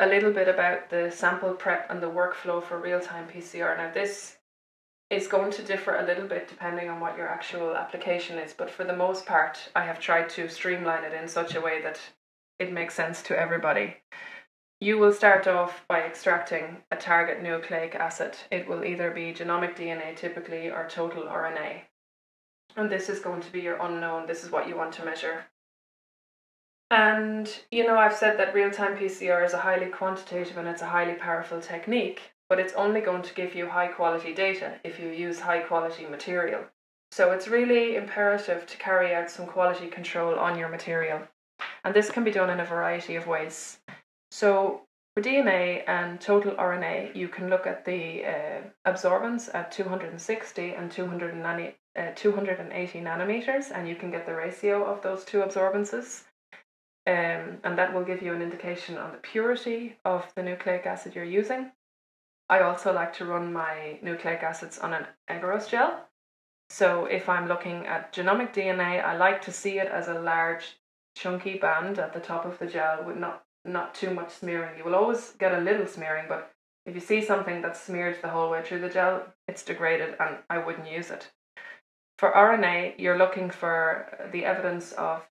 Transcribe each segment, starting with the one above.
a little bit about the sample prep and the workflow for real time PCR. Now, this is going to differ a little bit depending on what your actual application is, but for the most part, I have tried to streamline it in such a way that it makes sense to everybody. You will start off by extracting a target nucleic acid. It will either be genomic DNA typically or total RNA. And this is going to be your unknown. This is what you want to measure. And, you know, I've said that real time PCR is a highly quantitative and it's a highly powerful technique, but it's only going to give you high quality data if you use high quality material. So it's really imperative to carry out some quality control on your material. And this can be done in a variety of ways. So for DNA and total RNA, you can look at the uh, absorbance at 260 and 290, uh, 280 nanometers, and you can get the ratio of those two absorbances. Um, and that will give you an indication on the purity of the nucleic acid you're using. I also like to run my nucleic acids on an agarose gel. So if I'm looking at genomic DNA, I like to see it as a large chunky band at the top of the gel with not not too much smearing. You will always get a little smearing, but if you see something that's smeared the whole way through the gel, it's degraded and I wouldn't use it. For RNA, you're looking for the evidence of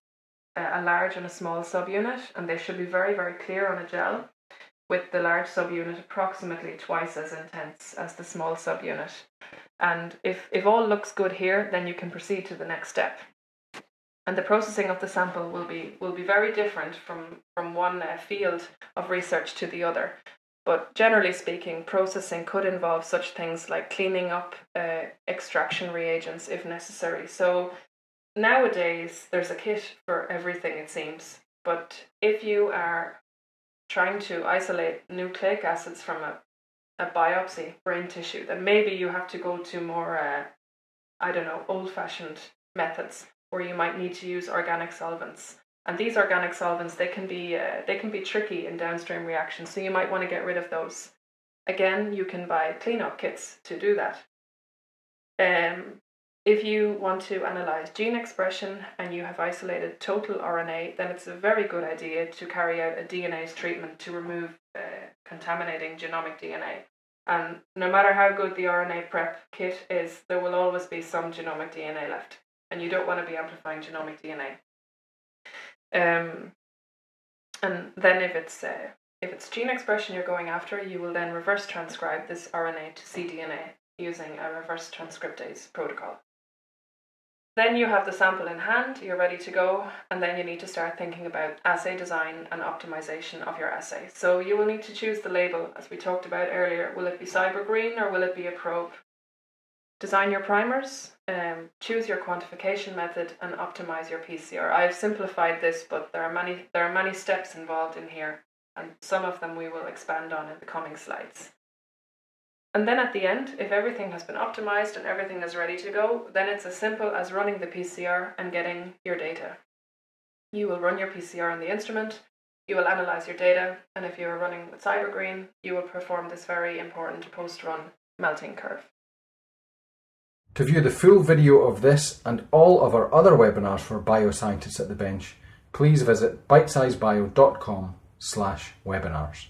a large and a small subunit, and they should be very, very clear on a gel, with the large subunit approximately twice as intense as the small subunit. And if, if all looks good here, then you can proceed to the next step. And the processing of the sample will be will be very different from from one uh, field of research to the other. But generally speaking processing could involve such things like cleaning up uh, extraction reagents if necessary. So nowadays there's a kit for everything it seems but if you are trying to isolate nucleic acids from a, a biopsy brain tissue then maybe you have to go to more uh, i don't know old fashioned methods or you might need to use organic solvents. And these organic solvents, they can be uh, they can be tricky in downstream reactions, so you might want to get rid of those. Again, you can buy cleanup kits to do that. Um, if you want to analyze gene expression and you have isolated total RNA, then it's a very good idea to carry out a DNase treatment to remove uh, contaminating genomic DNA. And no matter how good the RNA prep kit is, there will always be some genomic DNA left and you don't want to be amplifying genomic DNA. Um, and then if it's uh, if it's gene expression you're going after, you will then reverse transcribe this RNA to cDNA using a reverse transcriptase protocol. Then you have the sample in hand, you're ready to go, and then you need to start thinking about assay design and optimization of your assay. So you will need to choose the label, as we talked about earlier. Will it be SYBR Green or will it be a probe? Design your primers, um, choose your quantification method, and optimize your PCR. I've simplified this, but there are many there are many steps involved in here, and some of them we will expand on in the coming slides. And then at the end, if everything has been optimized and everything is ready to go, then it's as simple as running the PCR and getting your data. You will run your PCR on the instrument, you will analyze your data, and if you are running with SYBR Green, you will perform this very important post-run melting curve. To view the full video of this and all of our other webinars for bioscientists at the bench, please visit bitesizebio.com slash webinars.